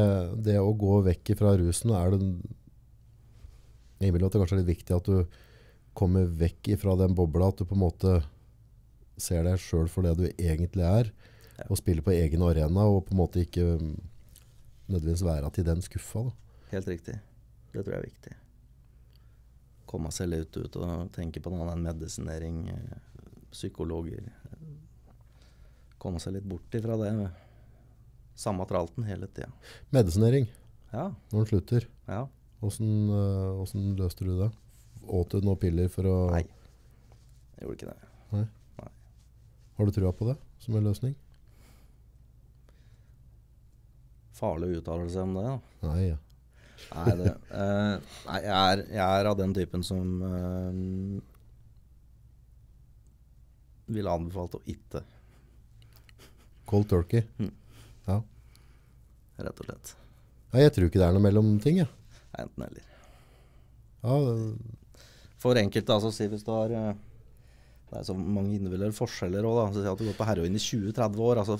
det å gå vekk fra rusen, er det jo at det kanskje er litt viktig at du kommer vekk fra den bobla, at du på en måte ser deg sjøl for det du egentlig er, Ja. og spiller på egen arena, og på en måte ikke mm, nødvendigvis være til den skuffa. Da. Helt riktig. Det tror jeg er viktig. Komme seg litt ut og tenke på annet enn medisinering, psykologer. Komme seg litt bort ifra det. Samme tralten hele tida. Medisinering, Ja, når den slutter. ja. Hvordan, eh, løste du det? Åt du noen piller for å Nei. Jeg gjorde ikke det. Nei. Nei. Har du trua på det som en løsning? Farlig å uttale seg om det. da. Nei, ja. Nei, det, uh, nei jeg, er, jeg er av den typen som uh, ville anbefalt å ikke, Cold turkey. Ja. rett og slett. Nei, jeg tror ikke det er noe mellomting, Ja. Enten eller. Ja, For enkelte, altså si hvis du har eh, Det er så mange individuelle forskjeller òg, da. Så si at du går på heroin i 20-30 år. Altså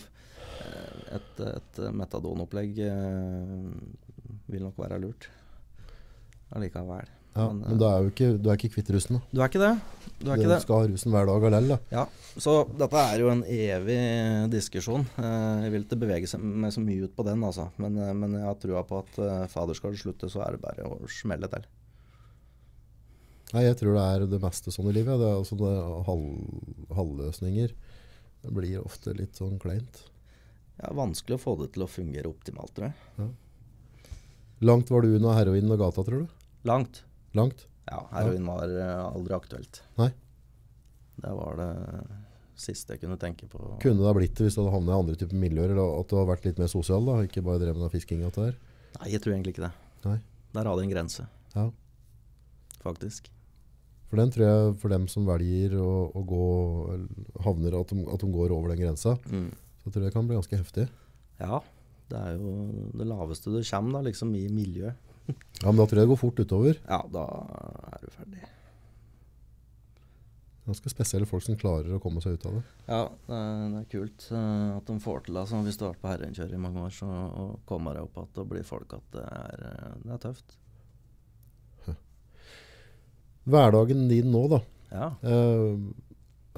eh, et, et metadonopplegg eh, vil nok være lurt allikevel. ja, Men, eh, men du er jo ikke, du er ikke kvitt rusen. da. Du er ikke det? Du er Du ikke det? skal ha rusen hver dag allell. da. Ja, så dette er jo en evig diskusjon. Eh, Jeg vil ikke bevege meg så mye ut på den, altså. Men, eh, men jeg har trua på at eh, fader skal slutte, så er det bare å smelle til. Nei, jeg tror det er det meste sånn i livet. Det er sånne halv, halvløsninger. Det blir ofte litt sånn kleint. Ja, vanskelig å få det til å fungere optimalt, tror jeg. Langt var du unna heroin og gata, tror du? Langt. Langt? Ja, heroin var eh, aldri aktuelt. Nei. Det var det siste jeg kunne tenke på. Kunne det ha blitt det hvis du hadde havnet i andre typer miljøer, eller at du hadde vært litt mer sosial, da, ikke bare drevet med fisking og alt? Nei, jeg tror egentlig ikke det. Nei. Der hadde jeg en grense, Ja. faktisk. For den tror jeg, for dem som velger å, å gå, havner at de, at de går over den grensa, Mm. så tror jeg det kan bli ganske heftig. Ja, det er jo det laveste du kommer, da, liksom, i miljøet. [laughs] Ja, men da tror jeg det går fort utover. Ja, da er du ferdig. Ganske spesielle folk som klarer å komme seg ut av det. Ja, det er, det er kult uh, at de får til det. Altså, hvis du har vært på herreinkjøret i mange år, så og kommer deg opp igjen og blir folk at det er, eh, det er tøft. Hverdagen din nå, da. Ja. Uh,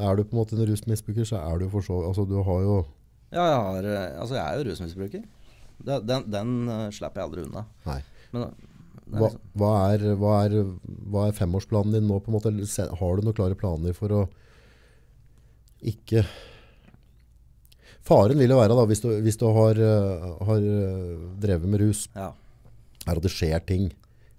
er du på en måte en rusmisbruker, så er du for så Altså, du har jo ja, jeg har Altså, jeg er jo rusmisbruker. Den den eh, slipper jeg aldri unna. Nei. Men er Hva, liksom, hva, er, hva, er, hva er femårsplanen din nå? på en måte? Har du noen klare planer for å ikke Faren vil jo være, da, hvis du, hvis du har, eh, har eh, drevet med rus, ja, er at det skjer ting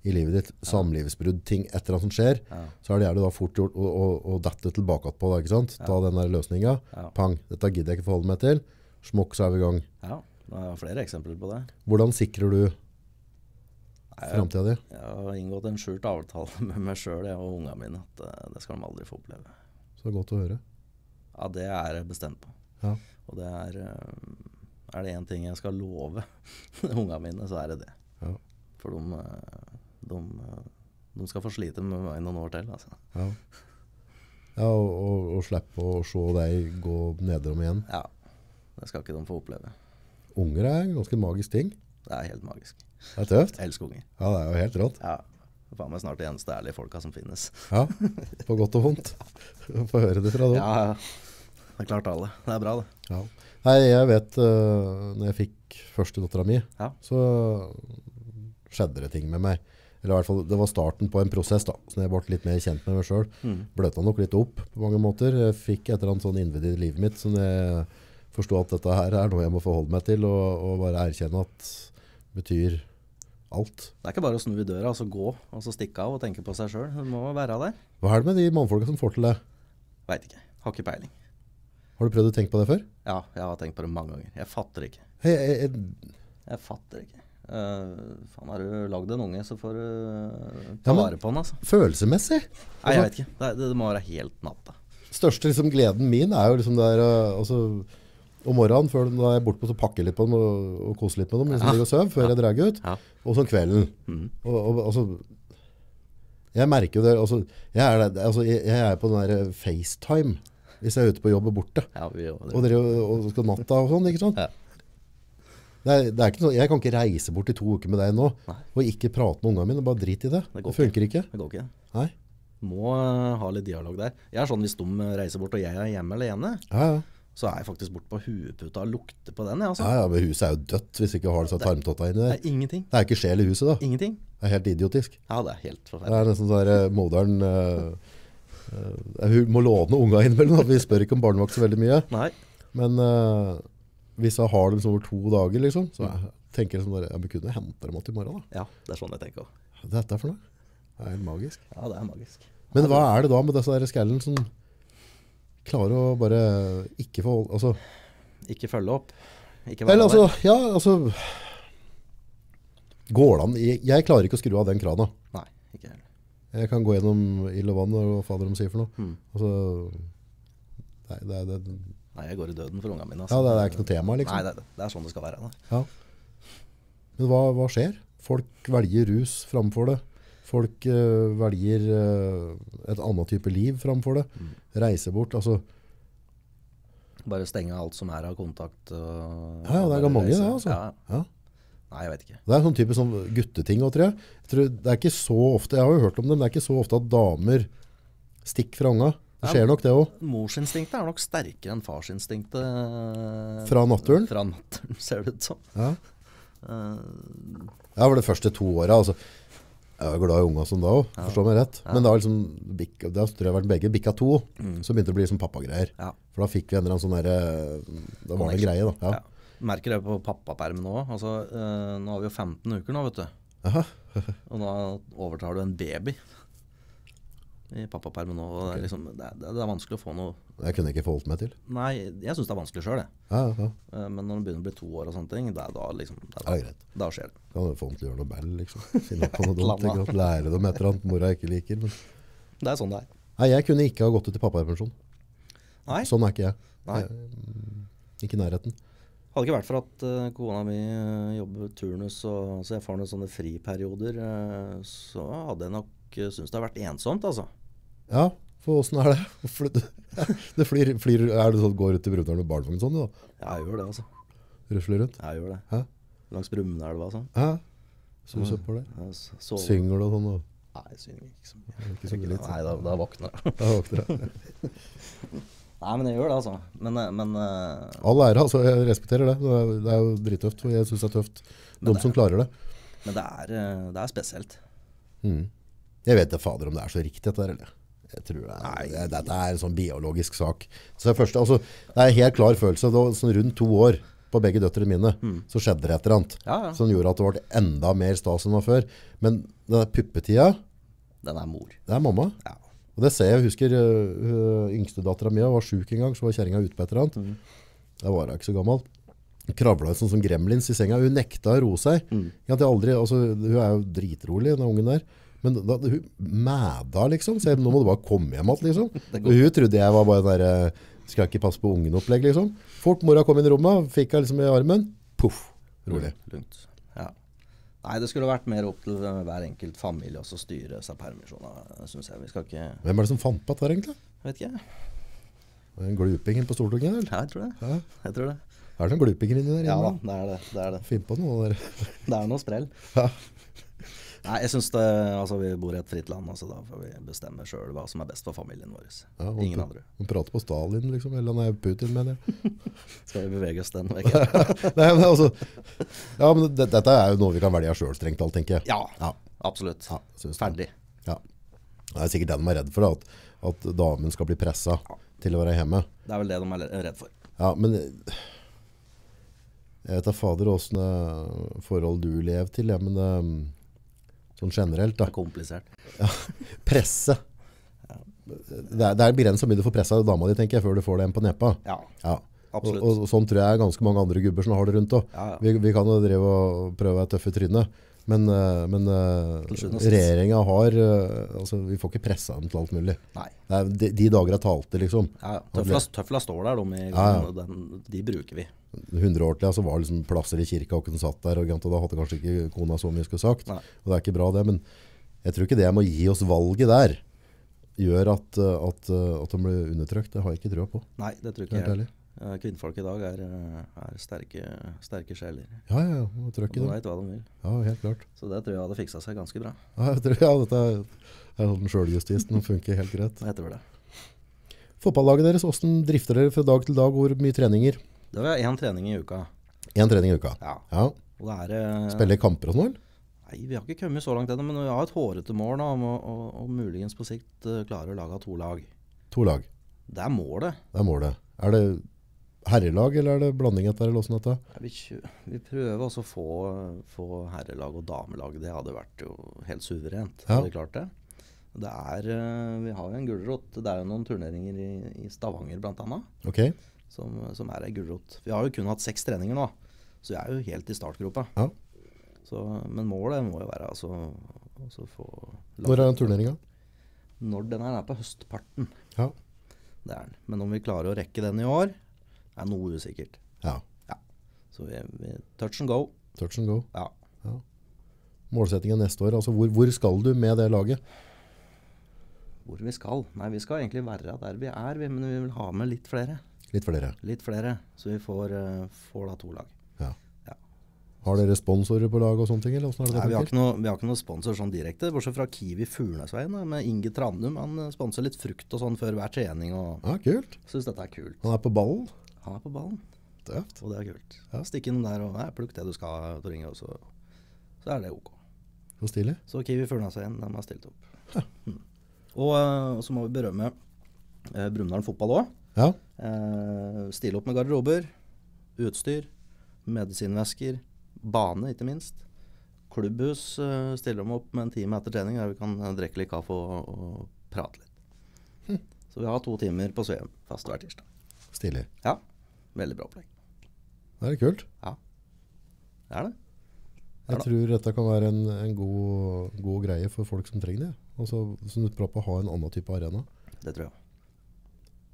i livet ditt. Samlivsbrudd, ting et eller annet som skjer. ja, Så er det gjerne da fort gjort å, å, å dette tilbake på det, ikke sant? Ta den der løsninga. Pang, dette gidder jeg ikke forholde meg til. Smokk, så er vi i gang. ja. Det har flere eksempler på det. Hvordan sikrer du Jeg, framtida di? jeg har inngått en skjult avtale [laughs] med meg sjøl og ungene mine at eh, det skal de aldri få oppleve. Så det er godt å høre. Ja, det er jeg bestemt på. Ja. Og det er eh, Er det én ting jeg skal love [laughs] ungene mine, så er det det. Ja. For de, eh, de, de skal få slite med meg noen år til. Altså. Ja. Ja, og, og, og slippe å se deg gå nedom igjen. Ja. Det skal ikke de få oppleve. Unger er en ganske magisk ting. Det er helt magisk. Det er tøft. Jeg elsker unger. Ja, det er jo helt rått. Ja. Faen meg snart de eneste ærlige folka som finnes. Ja, på godt og vondt. Få høre det fra dem. Ja, ja. Det er klart alle. Det er bra, det. Ja. Nei, jeg vet uh, når jeg fikk første dattera mi, Ja. så skjedde det ting med meg. Eller i hvert fall, Det var starten på en prosess. da, så jeg ble litt mer kjent med meg sjøl. Mm. Bløta nok litt opp på mange måter. Jeg fikk et eller annet sånn innvidd i livet mitt som jeg forsto at dette her er noe jeg må forholde meg til, og, og bare erkjenne at betyr alt. Det er ikke bare å snu i døra og så gå og så stikke av og tenke på seg sjøl. Du må være der. Hva er det med de mannfolka som får til det? Veit ikke. Har ikke peiling. Har du prøvd å tenke på det før? Ja, jeg har tenkt på det mange ganger. Jeg fatter ikke. Hei, jeg, jeg, Jeg fatter ikke. Uh, faen, har du lagd en unge, så får du eh, Ja, ta vare på den, altså. følelsesmessig Nei, jeg vet ikke. Det, det, det må være helt natta. Største liksom, gleden min er jo liksom der uh, altså, Om morgenen før da er bortpå, så pakker jeg litt på dem og, og koser litt med dem. Liksom, Ja. ligger og sover før jeg drar ut. Og så om kvelden. Mm. Og, og, altså, jeg merker jo det altså, jeg, er, der- altså, jeg, jeg er på den der FaceTime hvis jeg er ute på jobb og borte. Ja, vi, og, Og, dere, og skal natta og sånn, ikke sant? Ja. Det er, det er ikke noe, jeg kan ikke reise bort i to uker med deg nå Nei. og ikke prate med ungene mine. Bare drit i det. Det Det, funker ikke. det går ikke. Nei. Må uh, ha litt dialog der. Jeg er sånn hvis de reiser bort og jeg er hjemme alene, Ja, ja. Så er jeg faktisk borte på hueputa og lukter på den. Jeg, altså. Ja, ja, men huset er jo dødt hvis ikke har disse tarmtotta inni Det er ingenting. Det er ikke sjel i huset da. Ingenting. Det er helt idiotisk. Ja, det er helt forferdelig. Det er nesten sånn der eh, modern eh, eh, Hun må låne unga innimellom. Vi spør ikke om barnevakt så veldig mye. Nei. Men uh, hvis jeg har dem over to dager, liksom, så jeg, tenker jeg sånn der, jeg kunne hente dem igjen i morgen. Ja, det er sånn jeg tenker òg. Dette er for noe? Det er helt magisk. Ja, det er magisk. Men hva er det da med disse skallene som klarer å bare ikke få altså, Ikke følge opp. Ikke være altså, ja, altså Går det an? Jeg, jeg klarer ikke å skru av den krana. Nei, ikke heller. Jeg kan gå gjennom ild og vann og hva fader de sier for noe. Mm. Altså, nei, det, det, Nei, jeg går i døden for ungene mine. ja, det er ikke noe tema, Nei, liksom. det, det er sånn det skal være. Ja. Men hva, hva skjer? Folk velger rus framfor det. Folk uh, velger uh, et annet type liv framfor det. Mm. Reise bort. Altså, Bare stenge alt som er av kontakt. Og, Ja, ja, det er mange, det, altså. Ja. ja. Nei, jeg vet ikke. Det er sånn type sånn gutteting òg, tror jeg. jeg tror, det er ikke så ofte, jeg har jo hørt om det, men det er ikke så ofte at damer stikker fra unga. Det skjer nok det òg. Morsinstinktet er nok sterkere enn farsinstinktet. eh, Fra naturen? Fra naturen, [laughs] ser det ut som. Ja. Uh, Ja, for de første to åra. Altså, jeg var glad i unga som da òg, forstå meg rett. Men da, liksom, tror jeg vært begge bikka to, så begynte det å bli liksom pappagreier. ja. For da fikk vi en eller annen sånn derre Da var det en greie, da. Ja. ja. Merker det på pappapermen nå. Altså, øh, nå har vi jo 15 uker nå, vet du. [laughs] Og da overtar du en baby i pappapermen nå. Og det, er liksom, det, er, det er vanskelig å få noe Jeg kunne ikke forholdt meg til. Nei, jeg syns det er vanskelig sjøl, jeg. Ja, ja. Eh, Men når det begynner å bli to år og sånne ting, det er da liksom det Ja, er, greit. Da skjer det. Kan du få dem til å gjøre noe ball, liksom. Finne på noe [laughs] dumt. Ikke? Lære dem et eller annet mora ikke liker. Men. Det er sånn det er. Nei, jeg kunne ikke ha gått ut i pappapermisjon. Nei. Sånn er ikke jeg. Nei. Ikke i nærheten. Hadde ikke vært for at uh, kona mi eh, jobber turnus, og, så jeg får noen sånne friperioder, uh, så hadde jeg nok uh, syntes det har vært ensomt, altså. Ja, for åssen er det? Fly- [laughs] det flyr, flyr, er det sånn går ut til Brumunddal med barnevogn sånn, da? Ja, jeg gjør det, altså. Rusler rundt? Jeg gjør det. Hæ? Langs Brumundelva og sånn. Hæ? Sus opp på det? Synger du og sånn? da? Nei, jeg synger ikke så mye. ikke så litt, Nei, da, da våkner jeg. Da våkner jeg. [laughs] Nei, men jeg gjør det, altså. Men, eh, men uh, All ære, altså. Jeg respekterer det. Det er, det er jo drittøft, Og jeg syns det er tøft. De som klarer det. Men det er, eh, det er spesielt. Mm. Jeg vet da fader om det er så riktig, dette her, eller? Jeg tror det er, det, dette er en sånn biologisk sak. Så det, første, altså, det er en helt klar følelse. Da, sånn rundt to år på begge døtrene mine, så skjedde det et eller annet. Ja, ja. Som gjorde at det ble enda mer stas enn det var før. Men den der puppetida, Den er mor. det er mamma. Ja. Og det ser jeg, jeg husker uh, yngstedattera mi var sjuk en gang, så var kjerringa ute på et eller annet. Mm. Da var hun ikke så gammel. Kravla sånn som gremlins i senga. Hun nekta å roe seg. Mm. Jeg er aldri, altså, hun er jo dritrolig, den ungen der. Men da, hun mæda, liksom. Så jeg, nå må du bare komme hjem igjen, liksom. Og hun trodde jeg var bare den der Skal jeg ikke passe på ungen-opplegg, liksom. Fort mora kom inn i rommet, fikk henne liksom i armen. Poff. Rolig. Lunt. Ja. Nei, det skulle vært mer opp til eh, hver enkelt familie også å styre seg permisjoner, syns jeg. Vi skal ikke Hvem er det som fant på dette, egentlig? Vet ikke. En gluping på Stortinget, eller? Ja, jeg tror det. Ja. Jeg tror det. Er det noen glupinger inni der? Ja da, det er det. Det er det. Finn på noe der. Det er noe sprell. Ja. Nei, jeg synes det Altså, vi bor i et fritt land, altså da får vi bestemme sjøl hva som er best for familien vår. Ja, Ingen andre. Hun prater på Stalin, liksom. Eller nei, Putin, mener jeg. [laughs] Skal vi bevege oss den [laughs] veien? Nei, men altså Ja, men det, dette er jo noe vi kan velge sjøl, strengt talt, tenker jeg. Ja, Ja. absolutt. Ja. Ferdig. Ja. Det er sikkert det de er redd for, da, at, at damen skal bli pressa til å være hjemme. Det er vel det de er redd for. Ja, men Jeg vet da fader åssen forhold du lever til, ja, men eh, sånn generelt, da. er komplisert. Presse. Det er, det er begrensa mye du får pressa dama di, tenker jeg, før du får en på nepa. Ja, Ja. Og, absolutt. og, sånn tror jeg ganske mange andre gubber som har det rundt òg. Ja, ja. Vi, vi kan jo drive og prøve å være tøffe i trynet, men, eh, men eh, regjeringa har eh, altså, Vi får ikke pressa dem til alt mulig. Er, de, de dager er talte, liksom. Ja, ja. Tøfla, tøfla står der, de. Ja. Den, de bruker vi. 100 år til så var det liksom plasser i kirka, og hun satt der, og, og da hadde kanskje ikke kona så mye skulle sagt. Nei. Og det er ikke bra, det. Men jeg tror ikke det med å gi oss valget der gjør at, at, at de blir undertrykt. Det har jeg ikke trua på. Nei, det tror ikke jeg. Eh, Kvinnfolk i dag er, eh, er sterke, sterke sjeler. Ja, ja, ja. Trøkk i De dem. veit hva de vil. Ja, helt klart. Så det tror jeg hadde fiksa seg ganske bra. Ja, jeg tror, ja dette er, er sånn sjøljustis. Den funker helt greit. Jeg tror det. Fotballaget deres, hvordan drifter dere fra dag til dag? Hvor mye treninger? Det var én trening i uka. Én trening i uka. Ja. Ja. Og det er eh, Spiller kamper og sånn, eller? Nei, vi har ikke kommet så langt ennå, men vi har et hårete mål da, om å og, og muligens på sikt eh, klare å lage to lag. To lag. Det er målet. Det er målet. Er det herrelag, eller er det blanding etter, eller åssen dette? Ja, Vi, vi prøver også å få, få herrelag og damelag. Det hadde vært jo helt suverent. Ja. Hadde klart det. Det er, eh, vi har jo en gulrot. Det er jo noen turneringer i, i Stavanger bl.a. Okay. Som, som er ei gulrot. Vi har jo kun hatt seks treninger nå, så vi er jo helt i startgropa. Ja. Så, men målet må jo være altså, altså få Når er den turneringa? Når den er, er på høstparten. Ja. Det er den. Men om vi klarer å rekke den i år, er noe usikkert. ja. Så vi, vi touch and go. Touch and go. Ja. Målsettingen neste år, altså hvor, hvor skal du med det laget? Hvor vi skal? Nei, vi skal egentlig være der vi er, men vi vil ha med litt flere. Litt flere. Litt flere, så vi får, eh, får da to lag. Ja. Ja. Har dere sponsorer på laget og sånne ting? Eller er det Nei, vi, har ikke noe, vi har ikke noe sponsor sånn direkte, bortsett fra Kiwi Furnesveien med Inge Trandum. Han eh, sponser litt frukt og sånn før hver trening, og Ja, kult. syns dette er kult. Han er på ballen. Han er på ballen, Tøft. og det er kult. Ja. Stikk inn der og nei, plukk det du skal, Tor Inge, og så, så er det ok. Så stilig. Så Kiwi inn de har stilt opp. Mm. Og og, så må vi berømme eh, Brumunddal fotball òg. Ja. Eh, stille opp med garderober, utstyr, medisinvesker, bane ikke minst. Klubbhus eh, stiller dem opp med en time etter trening der vi kan eh, drikke litt kaffe og, og prate litt. Så vi har to timer på Sveum fast hver tirsdag. Stilig. Ja, veldig bra opplegg. Det er kult. Det er det. Jeg Ja tror dette kan være en, en god, god greie for folk som trenger det. Altså, som du prater på, ha en annen type arena. Det tror jeg.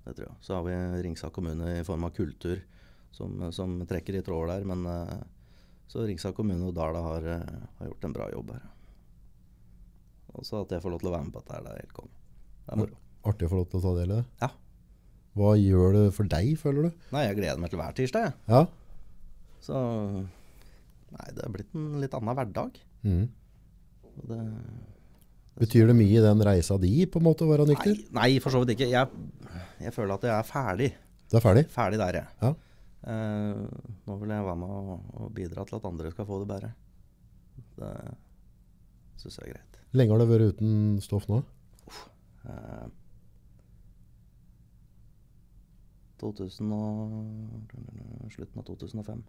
Det tror jeg. Så har vi Ringsa kommune i form av kultur som, som trekker i tråder der. Men eh, så Ringsa kommune og Dala har, eh, har gjort en bra jobb her. Og så at jeg får lov til å være med på dette her, det er helt konge. Det er moro. Artig å få lov til å ta del i det. Ja. Hva gjør det for deg, føler du? Nei, jeg gleder meg til hver tirsdag, jeg. Ja. Så Nei, det er blitt en litt annen hverdag. Mm. Og Det, Betyr det mye i den reisa di, på en måte, å være nykter? nei, for så vidt ikke. Jeg, jeg føler at jeg er ferdig. Du er ferdig? Ferdig der, jeg. Ja. Eh, nå vil jeg være med og, og bidra til at andre skal få det bedre. Det syns jeg er greit. Lenge har du vært uten stoff nå? Eh, 2000 og, slutten av 2005.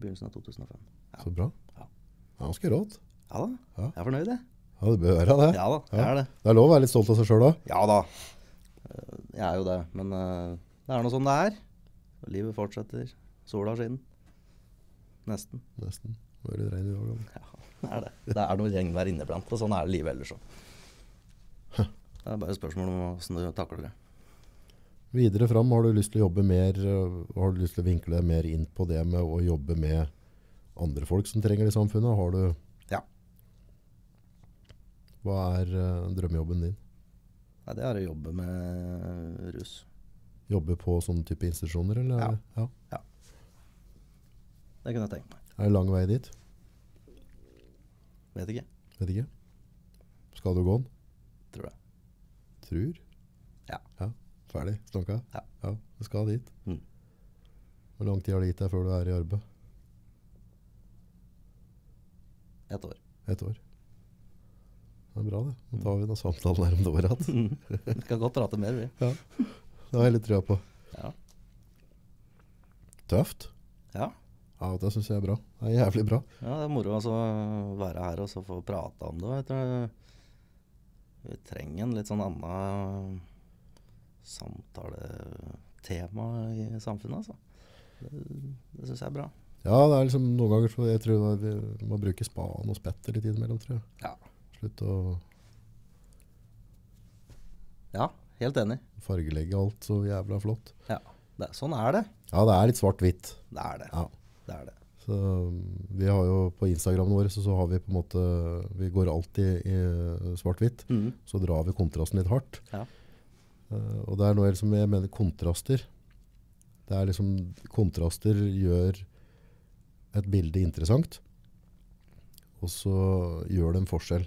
Begynnelsen av 2005. Ja, Så bra. Ja. Det er Ganske rått. ja da. Ja. Jeg er fornøyd, jeg. Ja, det bør være det. Ja da, jeg er det. Det er lov å være litt stolt av seg sjøl òg. Ja da. Eh, Jeg er jo det. Men eh, det er nå sånn det er. Livet fortsetter. Sola skinner. Nesten. Nesten. Det er litt regn i dag. Ja, det er det. Det er noe regnvær inneblant. og sånn er det livet ellers òg. Det er bare et spørsmål om åssen du takler det. Videre fram, har du lyst til å jobbe mer øh, Har du lyst til å vinkle deg mer inn på det med å jobbe med andre folk som trenger det i samfunnet? Har du Ja. Hva er uh, drømmejobben din? Nei, det er å jobbe med rus. Jobbe på sånne type institusjoner, eller? Ja. ja. ja. Det kunne jeg tenkt meg. Er det lang vei dit? Vet ikke. Vet ikke. Skal du gå den? Tror det. Tror? Ja. Ja. Ferdig? Snakka? Ja. ja. Du skal dit. Mm. Hvor lang tid har det gitt deg før du er i arbeid? Et år. Et år. Det er bra, det. Nå tar vi den samtalen her om det året igjen. Vi skal godt prate mer, vi. Det har jeg litt trua på. Ja. Tøft. Ja. Ja, det syns jeg er bra. Det er jævlig bra. ja, det er moro å være her og så få prate om det. Jeg tror Vi trenger en litt sånn annen samtaletema i samfunnet, altså. Det, det syns jeg er bra. Ja, det er liksom noen ganger så jeg tror vi må bruke spaden og spetter litt innimellom, tror jeg. Ja. Slutt å Ja, helt enig. fargelegge alt så jævla flott. Ja, det, sånn er det. Ja, det er litt svart-hvitt. Det er det. Ja. Det er det. Så um, vi har jo på Instagramen vår så, så har vi på en måte Vi går alltid i svart-hvitt. Mm. Så drar vi kontrasten litt hardt. Ja. Uh, og det er noe som jeg mener kontraster. Det er liksom Kontraster gjør et bilde interessant. Og så gjør det en forskjell.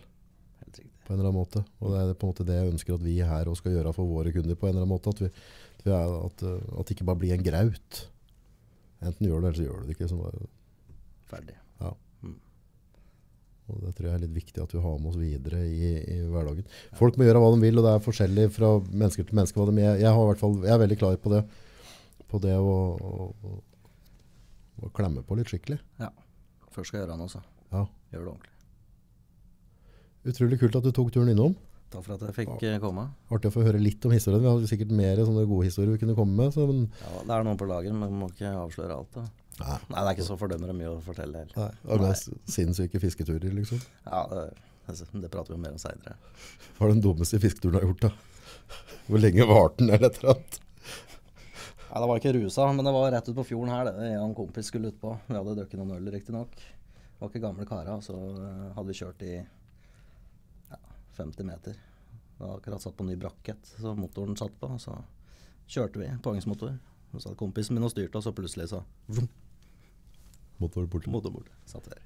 På en eller annen måte. Og det er på en måte det jeg ønsker at vi her også skal gjøre for våre kunder på en eller annen måte. At, vi, at, vi er, at, at det ikke bare blir en graut. Enten gjør det, eller så gjør du det ikke. Sånn Ferdig. Og det tror jeg er litt viktig at vi har med oss videre i, i hverdagen. Folk må gjøre hva de vil, og det er forskjellig fra mennesker til mennesker. Jeg, jeg, har hvert fall, jeg er veldig klar på det. På det å, å, å, klemme på litt skikkelig. Ja. Først skal jeg gjøre noe, så Ja. gjør det ordentlig. Utrolig kult at du tok turen innom. Takk for at jeg fikk ja. komme. Artig å få høre litt om historien. Vi har sikkert mer sånne gode historier vi kunne komme med. Så, Ja, det er noen på lager, men vi må ikke avsløre alt. da. Nei, Nei, det er ikke så fordømmende mye å fortelle heller. nei, det er sinnssyke fisketurer, liksom. Ja, det, altså, det prater vi om mer om seinere. Hva er den dummeste fisketuren du har gjort, da? Hvor lenge varte den, eller et eller annet? Nei, Det var ikke rusa, men det var rett ut på fjorden her. Det. Jeg og en kompis skulle utpå. Vi hadde drukket noen øl, riktignok. Det var ikke gamle kara, så eh, hadde vi kjørt i ja, 50 meter. Vi hadde akkurat satt på ny brakett, så motoren satt på. Så kjørte vi påhengsmotor. Så satt kompisen min og styrte, og så plutselig så vroom, Motor borte. motor borte. Satt der.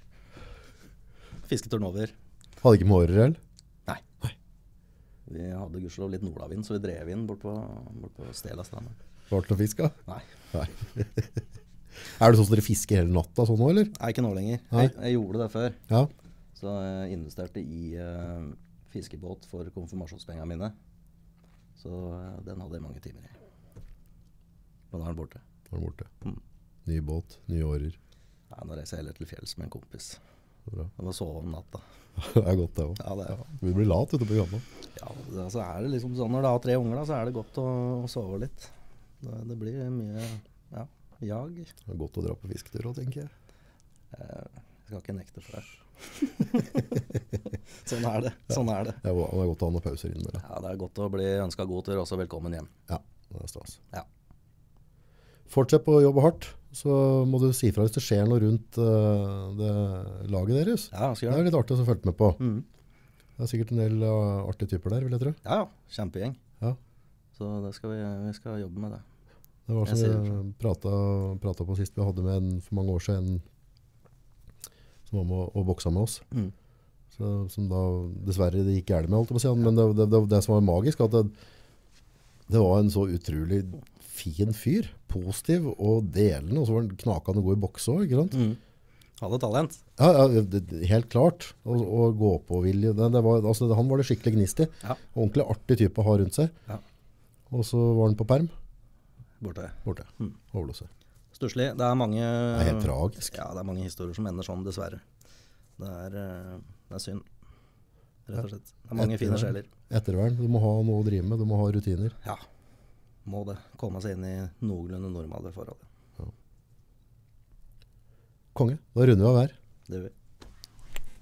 Fisketuren over. Hadde ikke med årer, Nei. Vi hadde gudskjelov litt nordavind, så vi drev inn bort på, bort på Stela strand. Var det noe fisk, da? Nei. Nei. [laughs] er det sånn at dere fisker hele natta sånn nå, eller? Nei, ikke nå lenger. Nei. Jeg, jeg gjorde det før. Ja. Så jeg investerte i uh, fiskebåt for konfirmasjonspengene mine. Så uh, den hadde jeg mange timer i. Men nå er den borte. Var den borte. Mm. Ny båt, nye årer. Ja, nå reiser jeg heller til fjells med en kompis. Så bra. Jeg må sove om natta. [laughs] Det er godt, det òg. Ja, det er, Vi blir lat ute på Gamma. ja, det, altså er det liksom sånn når du har tre unger, da, så er det godt å, å sove litt. Det, det blir mye ja, jag. Det er godt å dra på fisketur òg, tenker jeg. Eh, Jeg skal ikke nekte for det. [laughs] sånn er det. Sånn er det. Det er, det er godt å ha noen pauser innimellom. Ja, det er godt å bli ønska god tur, også velkommen hjem. Ja, det er stas. Ja. Fortsett på å jobbe hardt, så må du si fra hvis det skjer noe rundt uh, det laget deres. Ja, Det er litt artig å følge med på. Mm. Det er sikkert en del uh, artige typer der, vil jeg tro. Ja, ja. Kjempegjeng. Ja. Så det skal vi, vi skal jobbe med det. Det var som vi prata, prata på sist. Vi hadde med en for mange år siden som var med og, og boksa med oss. Mm. Så, som da dessverre det gikk gærent med, holdt jeg på å si. Men det, det, det, det som var magisk, at det, det var en så utrolig fin fyr. Positiv og delende. Og så var han knakende god i bokse òg. Mm. Hadde talent. Ja, ja det, helt klart. Og, og gå-på-vilje. Det, det var, altså, han var det skikkelig gnist i. Ja. Ordentlig artig type å ha rundt seg. Ja. Og så var han på perm. Borte. Borte. Mm. Overdose. Stusslig. Det er mange Det er helt tragisk. Ja, det er mange historier som ender sånn, dessverre. Det er, eh, det er synd. Rett og slett. Det er mange fine Ettervern. sjeler. Ettervern. Du må ha noe å drive med. Du må ha rutiner. Ja. Må det. Komme seg inn i noenlunde normale forhold. Konge. Da runder vi av her. Det gjør vi.